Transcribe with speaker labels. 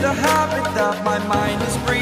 Speaker 1: the habit that my mind is free.